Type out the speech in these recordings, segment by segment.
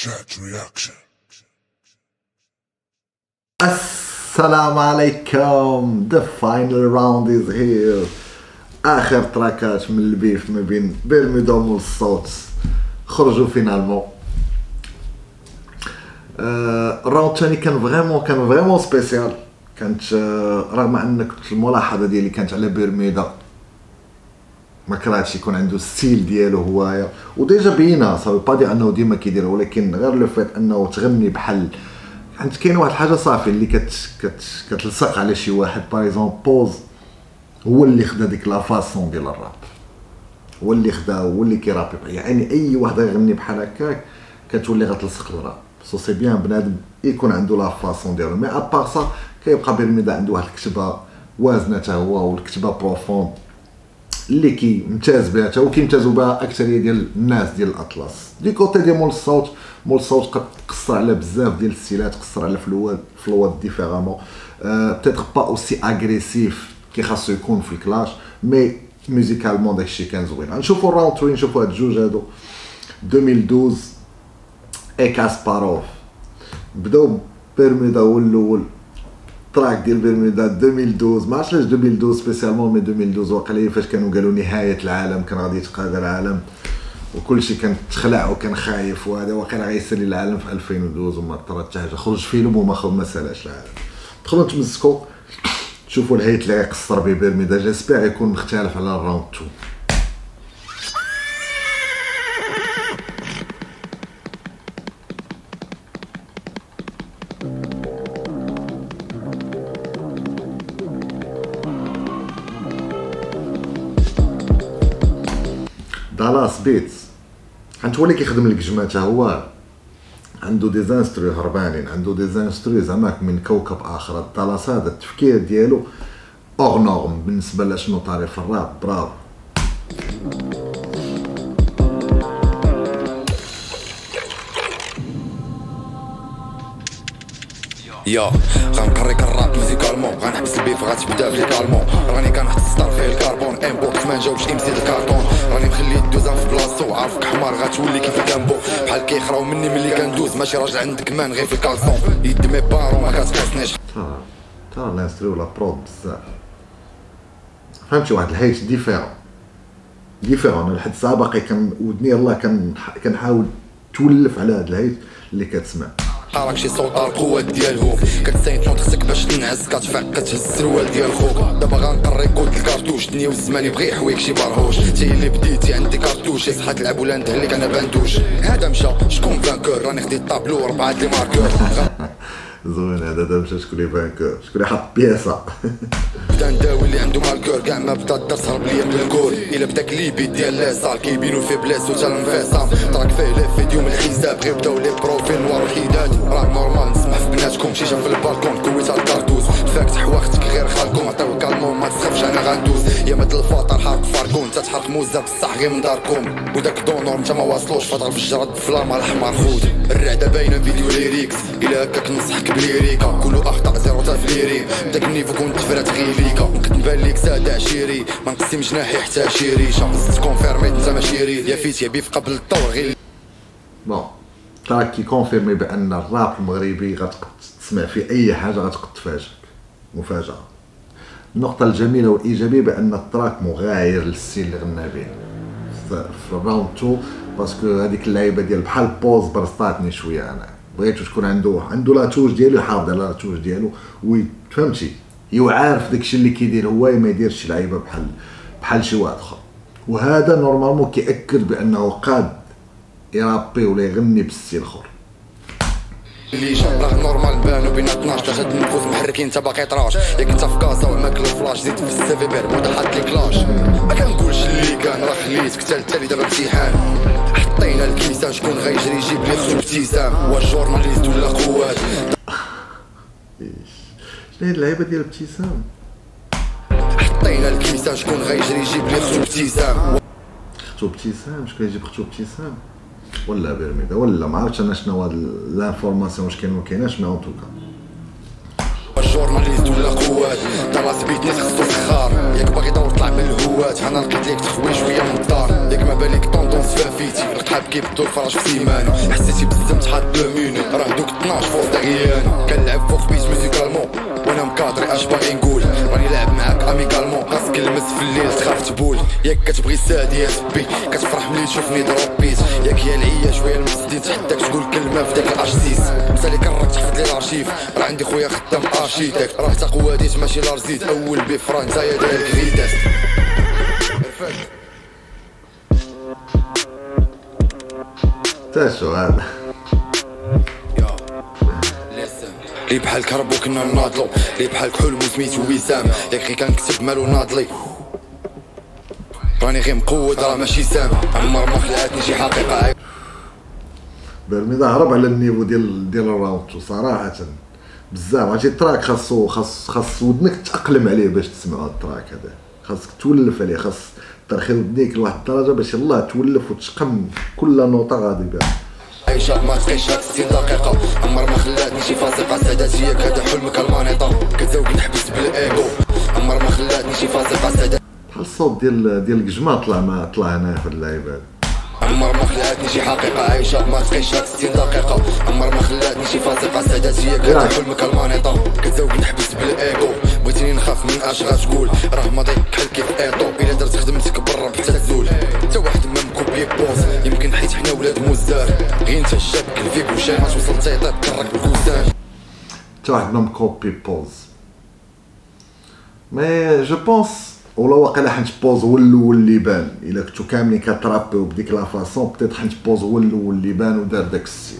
Chat reaction. السلام عليكم The final round is here. آخر تراكات من البيف ما بين بيرميدا ومول الصوت. خرجوا finalement آه، ال round الثاني كان vraiment كان vraiment spécial. كانت آه، رغم ان كنت الملاحظة ديالي كانت على بيرميدا. ما كرهتش يكون عنده style ديالو هوايا وديجا بينا صافي با دي أنه ديما كيدير ولكن غير لو فيت أنه تغني بحال عند كاين واحد الحاجة صافي اللي كت كت كتلصق على شي واحد. باغ بوز هو اللي خدا ديك لا فاسون ديال الراب. هو اللي خدا هو اللي كيرابي يعني أي واحد يغني بحال هكاك كتولي غتلصق الراب. سو سي بيان بنادم يكون عنده لا فاسون ديالو. مي ابار سا كيبقى بيرميدا عنده واحد الكتبة وازنة حتى هو والكتبة بروفوند اللي كيمتاز بها حتى هو كيمتازوا بها اكثريه ديال الناس ديال الأطلس. دي كوتي ديال مول الصوت مول الصوت قصر على بزاف ديال الستيلات قصر على فلوات فلوات ديفيرامون بتيتر با اوسي اغريسيف كي خاصو يكون في الكلاش مي ميوزيكالمون داكشي كان زوين نشوفوا الراوند 3 نشوفوا هاد الجوج هادو. 2012 اي كاسباروف. بداو بيرميدا هو الأول track ديال بيرميدا 2012 ما عرفتش علاش 2012 spécialement mais 2012 واقيلا فاش كانوا قالوا نهايه العالم كان غادي يتقادى العالم وكل شيء كان تخلع وكان خايف وهذا واقيلا غيسالي العالم في 2012 وما طرات حتى حاجة خرج فيلم وما ما سالاش العالم دخلوا تمسكوا تشوفوا ال beat اللي غيقصر به بيرميدا j'espère يكون مختلف على ال round 2 Dallas Beats غنتولي كيخدم لك جماعة هو عنده des instrus هربانين عنده des instrus زعما من كوكب آخر. Dallas هذا التفكير ديالو hors norme بالنسبة لشنو طاري في الراب برافو. يا غنقريك الراب musicalement غنحبس ال beef غتبدا في calmement راني كنحط فيه الكربون امبوكس ما نجاوبش MC ال carton. راني مخلي الدوزان في بلاصتو عارفك حمار غتولي كيف الكامبو. بحال كيخراو مني ملي كندوز ماشي راجل عندك مان غير في الكالسون يد مي بارو ما كتقاسنيش ترى الانسترو ولا برود بزاف. فهمتي واحد الهيت ديفيرون ديفيرون أنا لحد الساعة باقي ودني كان كنحاول تولف على هاد الهيت اللي كتسمع. راك شي صوت القوة ديالهم تنوض خصك باش تنعس كتفيق كتهز السروال ديال خوك. دابا غنقري كود الكارتوش. الدنيا والزمان يبغي يحويك شي برهوش. تي اللي بديتي عندي كارتوش. اصحى تلعب ولا ندهلك أنا باندوش هذا مشى. شكون فانكور؟ راني خديت طابلو وربعة لي ماركور. زوين هذا دابا مشى شكون اللي فانكور شكون اللي حط بياسه بدا نداوي اللي عنده مالكور كاع ما بدا الدرس هرب ليا من الكور إلا بدا كليبي ديال لي صال كيبينو في بلاصتو تا الانفصام تراك فيه لي فيديو من الحساب غير بداو لي بروفيل نوار وحيدات راه نورمال نسمح في بناتكم شي جا في البالكون كويتها الكارتوز فاكت حواختك غير خالكم. عطيو كالمون ما تخافش أنا غندوز. يا مد الفاطر حرق فاركون تتحرق موزة بصح غير من داركم. وداك دونور نتا ما واصلوش. فضغ في الجرد فلاما الاحمر خود الرعدة باينة فيديو ليريكس. إلا هكاك نصحك بليريكا. كلو أخطاء زيرو تفليري داك النيفو كنت فرات غيليكا كنت ليك ساده عشيري. ما نقسم جناحي حتى شيريشه زدت كونفيرميت انت ماشي ريل يا فيت يا بيف قبل الطور غير بون تراك كيكونفيرمي بأن الراب المغربي غتقد تسمع فيه أي حاجة غتقد تفاجئك مفاجأة. النقطة الجميلة والإيجابية بأن التراك مغاير للستيل اللي غنى به في ال round 2 parce que هذيك اللعيبة ديال بحال بوز برصاتني شوية أنا. بغيتو تكون عنده عنده la touche ديالو يحافظ على la touche ديالو وفهمتي يعرف داكشي اللي كيدير هو ما يديرش لعيبة بحال بحال شي واحد آخر. وهذا normalement كيأكد بأنه قاد يرابي ولا يغني بال style اخر اللي جا راه normal بانو بينا 12 تاخد النفوس محركين انت باقي طراش ياك انت في كازا وماكل الفلاش زيد في ال CV بير حط لي clash. ما كنقولش اللي كان راه خليتك حتى التالي دابا امتحان. حطينا الكيسان شكون غيجري يجيب لي خصو ابتسام واش journaliste ولا قوات. شنو هي اللعيبة ديال ابتسام حطينا الكيسان شكون غيجري يجيب لي خصو ابتسام اختو ابتسام شكون يجيب اختو ابتسام؟ ولا بيرميدا ولا ما عرفتش أنا شنو هاد l'information واش كاين ولا كايناش mais en tout cas. جورناليست ولا قوات طلع سبيت ناس خصو فخار ياك باغي دور طلع من الهوات أنا لقيت ليك تخوي شوية من الدار ياك ما بالك طوندونس فافيتي القحاب كيبدو الفرج في سيمانه حسيتي بزم تحط دو مينوت راه دوك 12 فوق دغيان كنلعب فوق بيس ميوزيكالمون وأنا مكادري اش باغي نقول. راني لاعب معاك اميكالمون خاصك المس في الليل تخاف تبول. ياك كتبغي سادي يا سبي كتفرح ملي تشوفني ضرب ياك هي العيا شوية المسدين تحداك تقول كلمة في داك الاشتيس مسالي كرك تحفظ لي الارشيف راه عندي خويا خدام ارشيتكت راه تقوى ديت ماشي لارزيت. أول بفران نتايا داير كريتاست تاشو هذا لي بحال كربو كنا ناضلو لي بحال كحول سميتو وسام ياك غي كنكتب مالو ناضلي راني غير مقود راه ماشي سام عمر ما خلعتني شي حقيقة. برميدا هرب على ال niveau ديال ديال ال round صراحة. بزاف. عرفتي ال track خاصو خاص خاص ودنك تاقلم عليه باش تسمعوا ال track هذا. خاصك تولف عليه. خاص ترخي ودنيك لواحد الدرجة باش يلاه تولف وتشقم كل نوطه غادي بها. عايشة ما تقيش هاد ستين دقيقة. عمر ما خلاتني شي فاسقة. سادات هي هذا حلمك المانيطة كتزوج نحبس بالايجو عمر ما خلاتني شي فاسقة. سادات الصوت ديال ديال القجمه طلع ما طلع هنا في اللعيبة. عمر ما خلاتني شي حقيقة عايشة ما تقيش هاد ستين دقيقة. عمر ما خلاتني شي فاسقة سادات هي هذا حلمك المانيطة كتزوج نحبس بالإيجو. بغيتيني نخاف من اش غتقول راه ماضي بحال كيف ايطو إلا درت خدمتك برا حتى تزول حتى واحد ما مكوبي بوز. يمكن حيت حنا ولاد مزار غير انت الشاب كلفيك وشاي ما توصل تيطيب كرك بالكوسان حتى واحد ما مكوبي بوز. مي جو بونس ولا واقيلا حنت بوز هو الأول اللي بان. إلا كنتو كاملين كترابيو بديك لا فاسون بتيت حنت بوز هو الأول اللي بان ودار داك السي.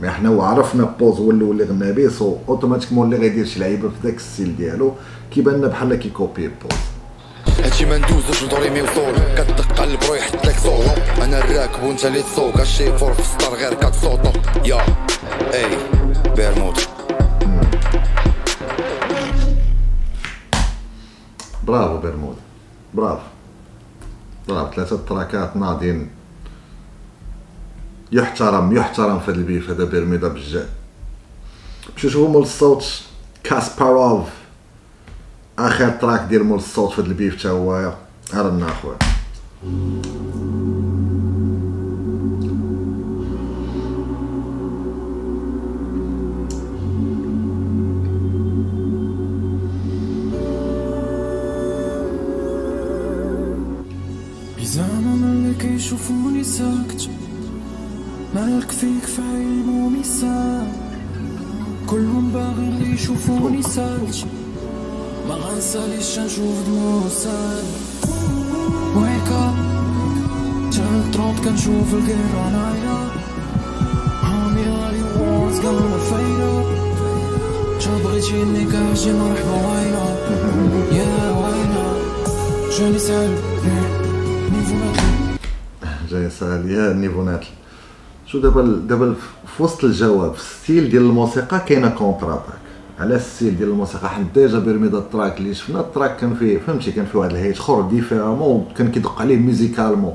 mais حنا وعرفنا بوز هو الأول اللي غنى به so automatiquement اللي غيدير شي لعيبة في داك ال style ديالو كيبان لنا بحال كيكوبي بوز. هادشي ما ندوزوش لدوري مي وصول كتدق على ال pro يحط لك صوتو أنا الراكب وأنت اللي تسوق هادشي fort في السطر غير كتصوتو يا أي بيرمود برافو بيرمود برافو. برافو ثلاثة تراكات ناضين. يحترم يحترم في ال beef هذا بيرميدا بجد مشي شوفوا مول الصوت؟ كاسباروف. آخر track ديال مول الصوت في ال beef حتى هو هذا أخويا. كيشوفوني ساكت. مالك فيك في عينهم سام كلهم باغي اللي يشوفوني ساكت. ما غنساليش نشوف دموع سال ويك اب جان تروب كنشوف الغير عنايا هامي غالي fade up? جا بغيتيني كاجي مرحبا وينا يا وينا جاني sale niveau جاي سال يا نيفونات شو دابا دابا في وسط الجواب في ال style ديال الموسيقى كاينة contre-attaque على ال style ديال الموسيقى حنا déjà بيرميدا ال track اللي شفنا ال track كان فيه فهمتي كان فيه واحد ال beat اخر différemment كان كيدق عليه musicalement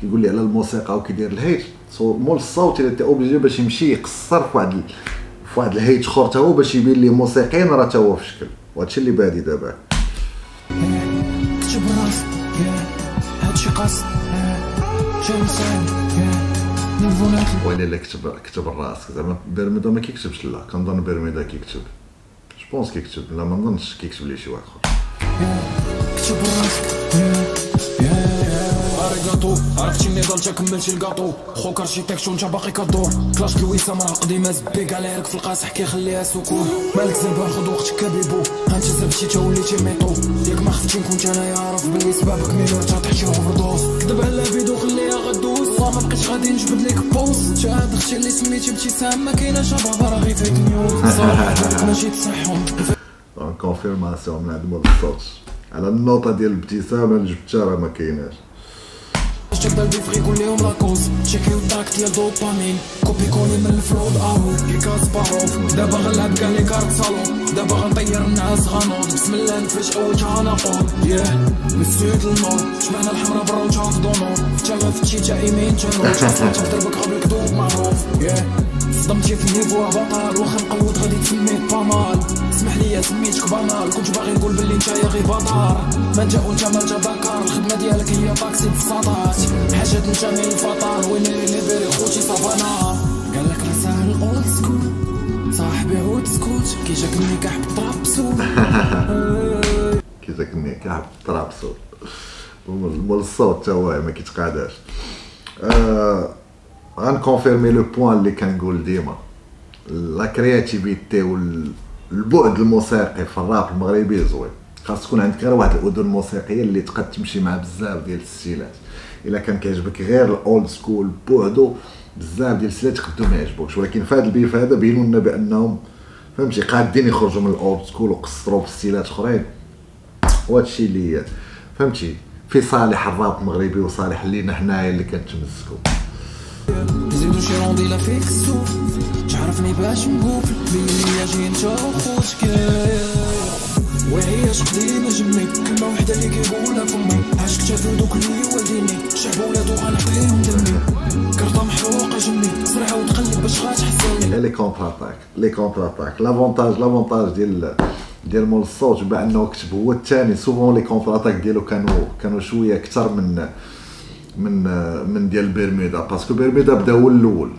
كيقول لي على الموسيقى وكيدير ال beat. so مول الصوت الا obligé باش يمشي يقصر في واحد في واحد ال beat اخر تا هو باش يبين لي موسيقيين راه تا هو في شكل. وهادشي اللي بادي دابا. هادشي قصد. ويلي إلا كتب كتب راسك زعما بيرميدا ما كيكتبش لا كنظن بيرميدا كيكتب. جوبونس كيكتب لا ما نظنش كيكتب لي شي واحد آخر. اريغاتو عرفتي النضال تا كملتي الكاطو خوك ارشيتكت وانت باقي كدور كلاش لويسا مرة قديمة زبيك عليها لك في القاصح كيخليها سكون مالك زنبان خد وقتك كبيبو هانت زبتي تا وليتي ميطو ما خفتي كنت أنا يعرف بلي سبابك ميلور تا تحشي اوفر دوز كدب على فيدو خليها غدوز. ما ما بقيتش غادي نجبد ليك بوست شاهد أختي اللي سميتي ابتسام ما كايناش بابا راه غير فيك نيوز صراحة ماشي تصحهم كونفيرماسيون من عند مول الصوت على النوطة ديال الابتسامه اللي جبتها راه ما كايناش. شبه البيفري كل يوم لاكوز. تشيكيو داك ديال دوبامين. كوبي كولي من الفلود اهو كيكاس باروف دابا غنلعب كاع لي كارت صالون. دابا غنطير الناس غنوض بسم الله اول شهر نقود ياه من السود للنور شمعنا الحمرا برا وتشاف دونور تشافى في الشيتا يمين تنور تشافى دربك قبل كدوب معروف. ياه صدمتي في النيفو بطال. واخا نقود غادي تسميت بامال. اسمح لي سميتك بانال. كنت باغي نقول بلي نتايا غير بطار ما جا وانت ما جا دكار الخدمة ديالك هي طاكسي بالساطات حاجات نتا من الفطار. وين سكوت كي جاك النكاح بالطرابسو كي جاك النكاح بالطرابسو مول الصوت تا هو ما كيتقاداش. آه غنكونفيرمي le point اللي كنقول ديما. la créativité والبعد الموسيقي في الراب المغربي زوين. خاص تكون عندك غير واحد الأذن موسيقية اللي تقد تمشي مع بزاف ديال الستيلات إلا كان كيعجبك غير ال old school بوحدو بزاف ديال الستيلات يقدروا ما يعجبوكش. ولكن في هذا ال beef هذا بينوا لنا بأنهم فهمتي قادين يخرجوا من ال old school وقصروا في ستيلات اخرين وهادشي اللي فهمتي في صالح الراب المغربي وصالح لينا حنايا اللي كنتمسكوا. زيدو شي تعرفني باش نقول وهي شقدينا jamais كلمة وحدة اللي كيقولها فمي. عشق شافو دوك شعب ولادو دمي. غاتحصلني les contre-attaques les contre-attaques l'avantage l'avantage ديال ديال مول الصوت بأنه كتب هو الثاني souvent les contre-attaques ديالو كانوا كانوا شوية أكثر من من من ديال بيرميدا parce que بيرميدا بدأ هو الأول.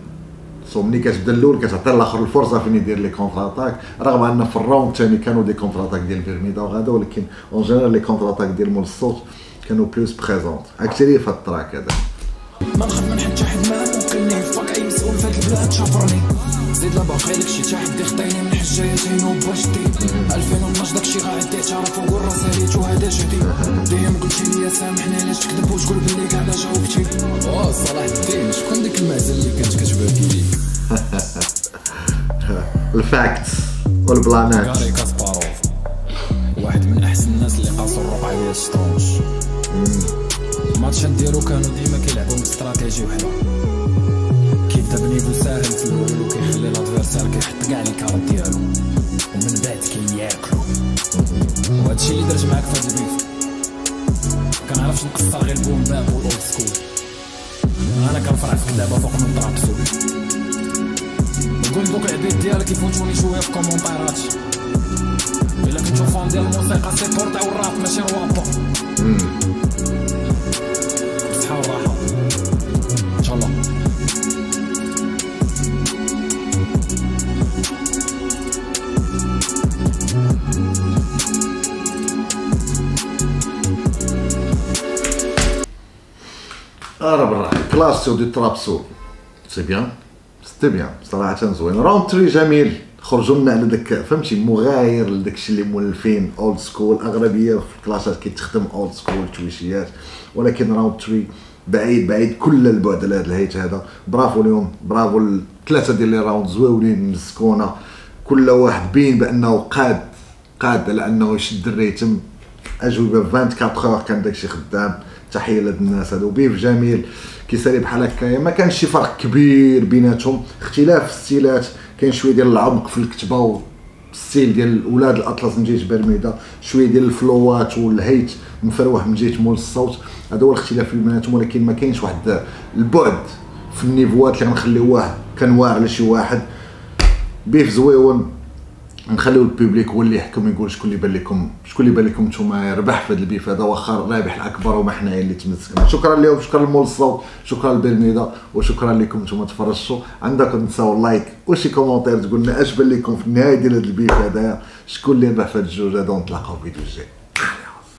so ملي كتبدا الأول كتعطي الآخر الفرصة فين يدير les contre-attaques رغم أن في ال round الثاني كانوا des contre-attaques ديال بيرميدا وغادا ولكن اون جينيرال لي كونتر اتاك ديال مول الصوت كانوا بلوس بريزونت اكثريه في التراك هذا. ما نخاف من حتى حد ما ممكنني فاك اي مسؤول في هاد البلاد. شافرني زيد لا باقي لك شي تحدي خطيني من حجايتين وباشتي 2012 داكشي غادي تعرف وقول راسي ريت وهذا جدي. ديما قلتي لي سامحني علاش تكذب وتقول بلي كاع جاوبتي آه صلاح الدين شكون ديك المعزه اللي كانت كتبكي لي؟ ال facts والبلانات. كاري كاسباروف. واحد من أحسن الناس اللي قاسوا الربع ديال الشطرنج الماتشات ديالو كانوا ديما كيلعبوا باستراتيجي وحده كيبدا ب niveau ساهل في الأول وكيخلي ال adversaire كيحط كاع les cartes ديالو. ومن بعد كياكلو. وهادشي اللي درت معاك في هاد ال beef. كنعرفش نقصر غير ال boom bap وال old school أنا كنفرع في اللعبه فوق من طرابسو نقول دوك العباد ديالك يفوتوني شوية في كومونتيرات إلا كنتو fans ديال الموسيقى سيبورتاو الراب ماشي روابا ارا بالراحه كلاسيو دي ترابسو c'est bien c'était bien صراحة زوين. round three جميل. خرجوا لنا على داك فهمتي؟ مغاير لداك الشيء اللي مولفين. old school أغلبية في الكلاشات كيتخدم old school تويشيات. ولكن round three بعيد بعيد كل البعد على هذا ال beat هذا. برافو اليوم. برافو الثلاثة ديال les rounds زويونين مسكونة. كل واحد بين بأنه قاد قاد على أنه يشد ال rythme. أجوبة. 24 heures كان داكشي خدام. تحيه لهاد الناس هادو. beef جميل كيسالي بحال هكايا ما كانش شي فرق كبير بيناتهم. اختلاف في الستيلات كاين شوية ديال العمق في الكتابه ال style ديال ولاد الأطلس من جهة برميدا شوية ديال الفلوات والهيت مفروح من جهة مول الصوت. هذا هو الاختلاف اللي بيناتهم ولكن ما كاينش واحد البعد في النيفوات اللي غنخليو واحد كنواع على شي واحد. beef زويون. نخليو ال public هو اللي يحكم يقول شكون اللي بان لكم شكون اللي بان لكم نتوما ربح في هذا ال beef هذا واخا الرابح الأكبر وما حنايا اللي تمسكنا شكرا لهم شكرا لمول الصوت شكرا لبرميدا وشكرا لكم نتوما تفرجتوا عندكم تنساو like وشي commentaire تقول لنا أش بان لكم في النهاية ديال هذا ال beef هذا شكون اللي ربح في هذا الجوج هذا ونتلاقاو في فيديو جاي